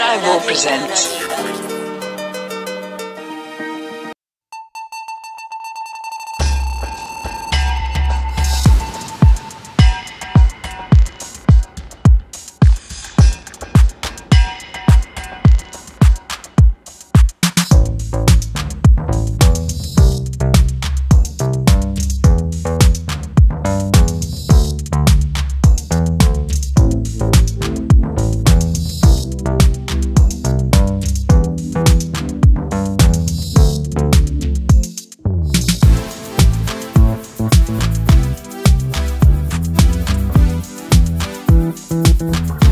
Shivo presents. Thank